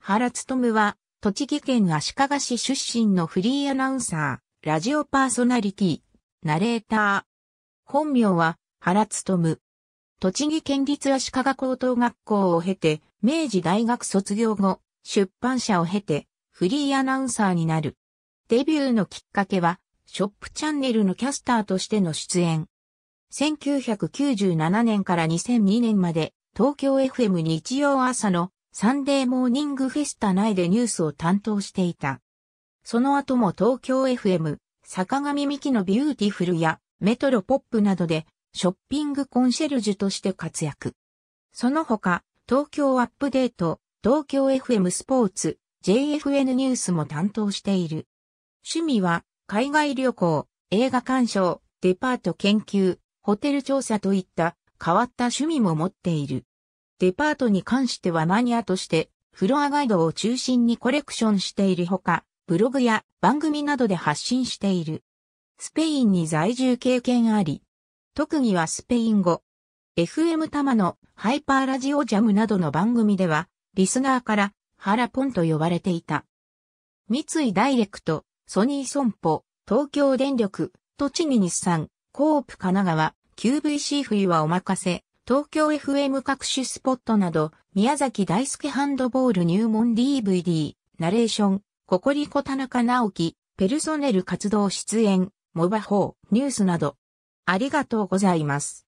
原務は、栃木県足利市出身のフリーアナウンサー、ラジオパーソナリティ、ナレーター。本名は、原務。栃木県立足利高等学校を経て、明治大学卒業後、出版社を経て、フリーアナウンサーになる。デビューのきっかけは、ショップチャンネルのキャスターとしての出演。1997年から2002年まで、東京 FM 日曜朝のサンデーモーニングフェスタ内でニュースを担当していた。その後も東京 FM、坂上みきのビューティフルやメトロポップなどでショッピングコンシェルジュとして活躍。その他、東京アップデート、東京 FM スポーツ、JFN ニュースも担当している。趣味は、海外旅行、映画鑑賞、デパート研究、ホテル調査といった変わった趣味も持っている。デパートに関してはマニアとしてフロアガイドを中心にコレクションしているほか、ブログや番組などで発信している。スペインに在住経験あり、特技はスペイン語。FM 玉のハイパーラジオジャムなどの番組では、リスナーからハラポンと呼ばれていた。三井ダイレクト、ソニー損保、東京電力、栃木日産、コープ神奈川、QVC 冬はお任せ、東京 FM 各種スポットなど、宮崎大輔ハンドボール入門 DVD、ナレーション、ココリコ田中直樹、ペルソネル活動出演、モバホー、ニュースなど。ありがとうございます。